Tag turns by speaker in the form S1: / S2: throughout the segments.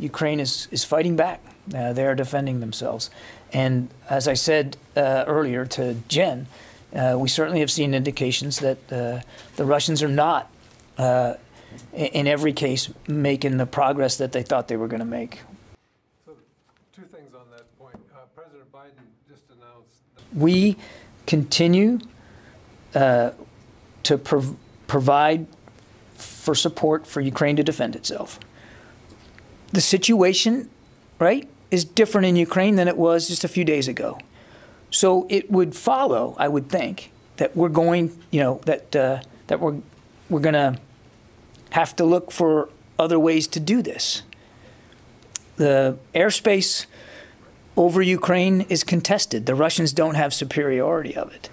S1: Ukraine is, is fighting back. Uh, they are defending themselves. And as I said uh, earlier to Jen, uh, we certainly have seen indications that uh, the Russians are not, uh, in, every case, making the progress that they thought they were going to make.
S2: So, two things on that point. Uh, President Biden just announced
S1: we continue uh, to prov- provide for support for Ukraine to defend itself. The situation, right, is different in Ukraine than it was just a few days ago. So it would follow, I would think, that we're going, you know, that uh, that we're we're going to have to look for other ways to do this. The airspace over Ukraine is contested. The Russians don't have superiority of it.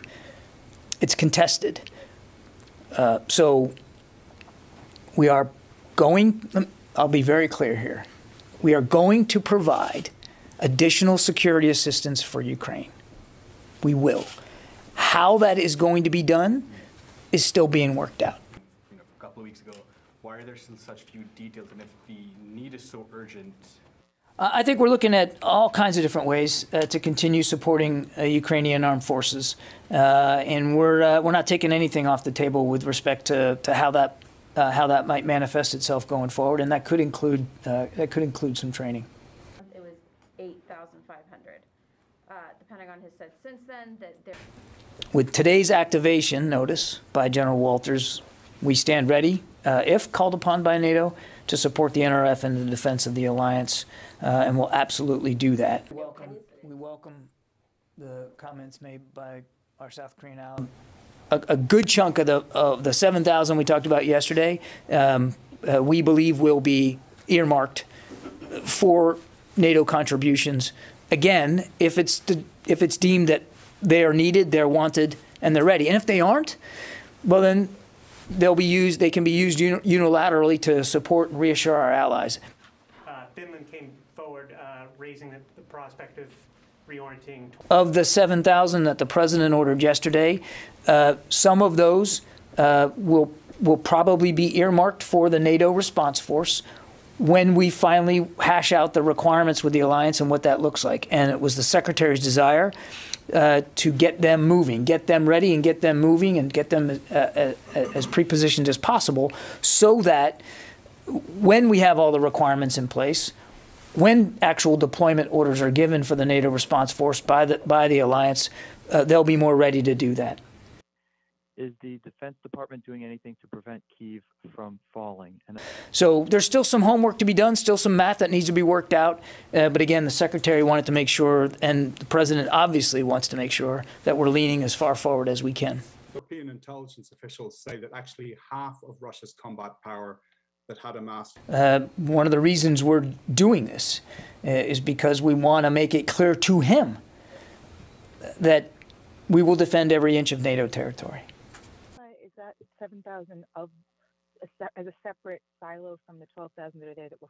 S1: It's contested. Uh, so we are going, I'll be very clear here. We are going to provide additional security assistance for Ukraine. We will. How that is going to be done is still being worked out.
S3: you know, a couple of weeks ago. Why are there still such few details? And if the need is so urgent,
S1: Uh, I think we're looking at all kinds of different ways uh, to continue supporting uh, Ukrainian armed forces, uh, and we're uh, we're not taking anything off the table with respect to, to how that uh, how that might manifest itself going forward, and that could include uh, that could include some training.
S4: It was eight thousand five hundred. Uh, the Pentagon has said since then that they're
S1: With today's activation notice by General Wolters, we stand ready, uh, if called upon by NATO, to support the NRF in the defense of the alliance, uh, and we'll absolutely do that. Welcome, we welcome the comments made by our South Korean ally. A, a good chunk of the of the 7,000 we talked about yesterday, um, uh, we believe will be earmarked for NATO contributions. Again, if it's the, if it's deemed that they are needed, they're wanted, and they're ready. And if they aren't, well then they'll be used. They can be used uni- unilaterally to support and reassure our allies.
S5: uh, Finland came forward uh, raising the the prospect of reorienting
S1: Of the 7,000 that the president ordered yesterday, uh, some of those uh, will will probably be earmarked for the NATO response force when we finally hash out the requirements with the alliance and what that looks like. And it was the secretary's desire uh, to get them moving, get them ready, and get them moving, and get them uh, uh, as prepositioned as possible, so that when we have all the requirements in place, when actual deployment orders are given for the NATO response force by the by the alliance, uh, they'll be more ready to do that.
S6: Is the Defense Department doing anything to prevent Kiev from falling? And
S1: So there's still some homework to be done, still some math that needs to be worked out. Uh, but again, the secretary wanted to make sure, and the president obviously wants to make sure that we're leaning as far forward as we can.
S7: European intelligence officials say that actually half of Russia's combat power that had amassed
S1: Uh, one of the reasons we're doing this uh, is because we want to make it clear to him that we will defend every inch of NATO territory.
S8: Is that 7,000 of, a as a separate silo from the 12,000 that are there that were